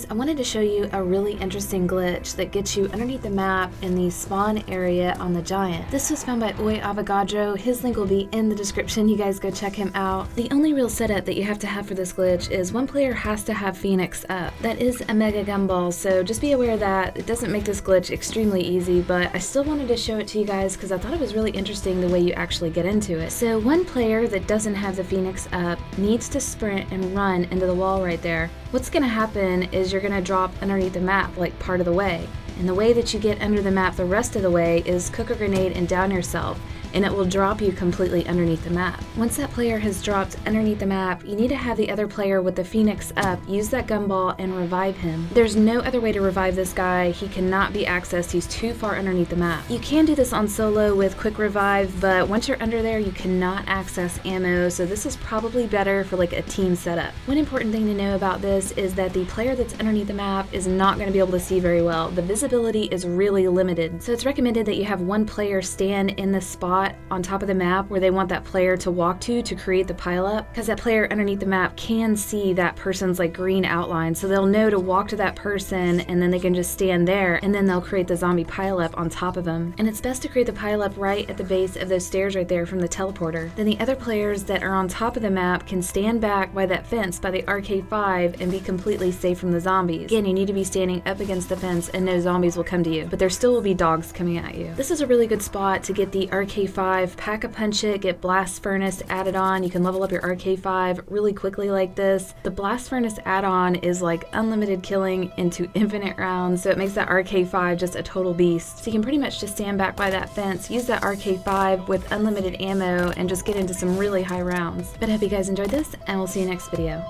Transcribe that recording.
guys, I wanted to show you a really interesting glitch that gets you underneath the map in the spawn area on the giant. This was found by Oi Avogadro. His link will be in the description. You guys go check him out. The only real setup that you have to have for this glitch is one player has to have Phoenix up. That is a mega gumball, so just be aware of that it doesn't make this glitch extremely easy, but I still wanted to show it to you guys because I thought it was really interesting the way you actually get into it. So one player that doesn't have the Phoenix up needs to sprint and run into the wall right there. What's going to happen is you're going to drop underneath the map like part of the way. And the way that you get under the map the rest of the way is cook a grenade and down yourself and it will drop you completely underneath the map. Once that player has dropped underneath the map, you need to have the other player with the Phoenix up use that gumball and revive him. There's no other way to revive this guy, he cannot be accessed, he's too far underneath the map. You can do this on solo with quick revive, but once you're under there you cannot access ammo, so this is probably better for like a team setup. One important thing to know about this is that the player that's underneath the map is not going to be able to see very well. The visibility is really limited, so it's recommended that you have one player stand in the spot spot on top of the map where they want that player to walk to to create the pileup. Because that player underneath the map can see that person's like green outline. So they'll know to walk to that person and then they can just stand there and then they'll create the zombie pileup on top of them and it's best to create the pileup right at the base of those stairs right there from the teleporter. Then the other players that are on top of the map can stand back by that fence by the RK5 and be completely safe from the zombies. Again you need to be standing up against the fence and no zombies will come to you but there still will be dogs coming at you. This is a really good spot to get the RK5 5 pack a punch it, get Blast Furnace added on. You can level up your RK5 really quickly like this. The Blast Furnace add-on is like unlimited killing into infinite rounds, so it makes that RK5 just a total beast. So you can pretty much just stand back by that fence, use that RK5 with unlimited ammo, and just get into some really high rounds. But I hope you guys enjoyed this, and we'll see you next video.